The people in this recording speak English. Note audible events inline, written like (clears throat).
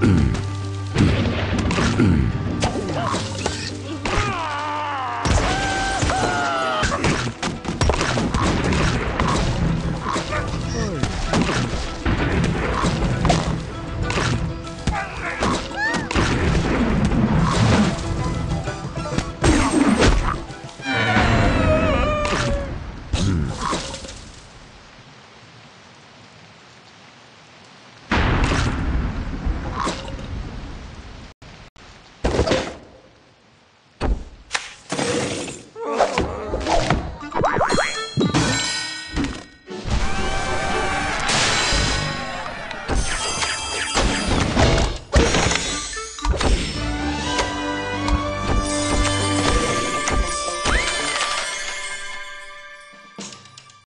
Mm. (clears throat)